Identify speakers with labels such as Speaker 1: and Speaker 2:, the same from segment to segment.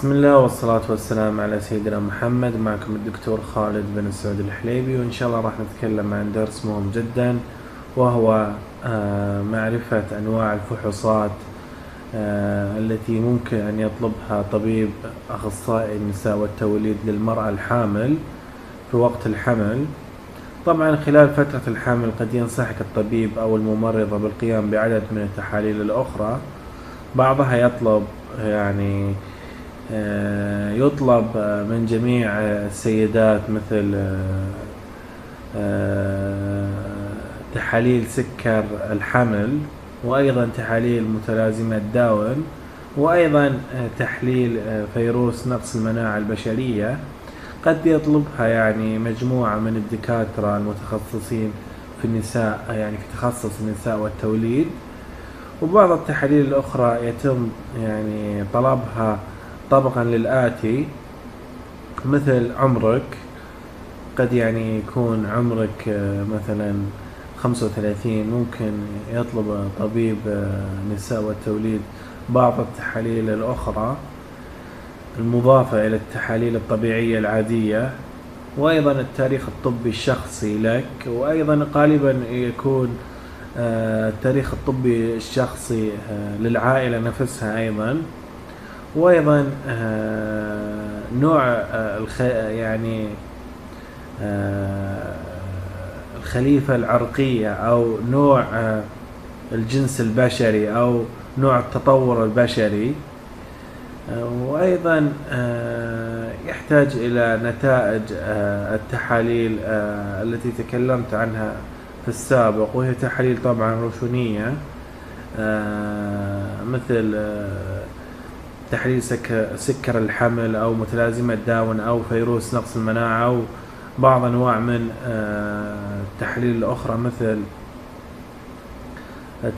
Speaker 1: بسم الله والصلاة والسلام على سيدنا محمد. معكم الدكتور خالد بن سعود الحليبي وإن شاء الله راح نتكلم عن درس مهم جدا وهو آه، معرفة أنواع الفحوصات آه، التي ممكن أن يطلبها طبيب أخصائي النساء والتوليد للمرأة الحامل في وقت الحمل. طبعا خلال فترة الحمل قد ينصحك الطبيب أو الممرضة بالقيام بعدد من التحاليل الأخرى. بعضها يطلب يعني يطلب آه، من جميع السيدات مثل آه، تحاليل سكر الحمل وأيضا تحاليل متلازمة داون وأيضا تحليل فيروس نقص المناعة البشرية. قد يطلبها يعني مجموعة من الدكاترة المتخصصين في النساء يعني في تخصص النساء والتوليد. وبعض التحاليل الأخرى يتم يعني طلبها طبقا للآتي مثل عمرك قد يعني يكون عمرك آه، مثلا خمسة وثلاثين ممكن يطلب طبيب آه، النساء والتوليد بعض التحاليل الأخرى المضافة إلى التحاليل الطبيعية العادية وأيضا التاريخ الطبي الشخصي لك وأيضا غالبا يكون آه، التاريخ الطبي الشخصي للعائلة نفسها أيضا. وأيضا آه، نوع آه، يعني آه، الخليفة العرقية أو نوع الجنس البشري أو نوع التطور البشري وأيضا يحتاج إلى نتائج التحاليل التي تكلمت عنها في السابق وهي تحاليل طبعا روتينيه مثل تحليل سكر, الحمل أو متلازمة داون أو فيروس نقص المناعة أو بعض أنواع من آه، التحاليل الاخرى مثل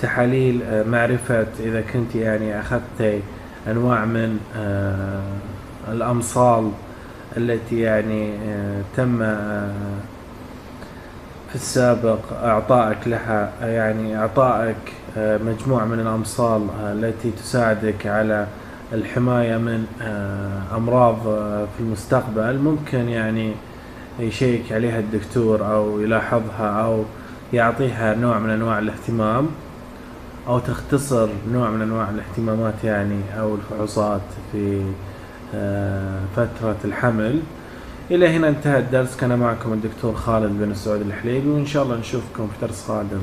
Speaker 1: تحاليل آه، معرفة. إذا كنت يعني أخذت أنواع من آه، الأمصال التي يعني تم في السابق إعطائك لها يعني إعطائك مجموعة من الأمصال التي تساعدك على الحماية من آه، أمراض آه، في المستقبل ممكن يعني يشيك عليها الدكتور أو يلاحظها أو يعطيها نوع من أنواع الاهتمام أو تختصر نوع من أنواع الاهتمامات يعني أو الفحوصات في آه، فترة الحمل. إلى هنا انتهى الدرس. كان معكم الدكتور خالد بن سعود الحليبي وإن شاء الله نشوفكم في درس قادم.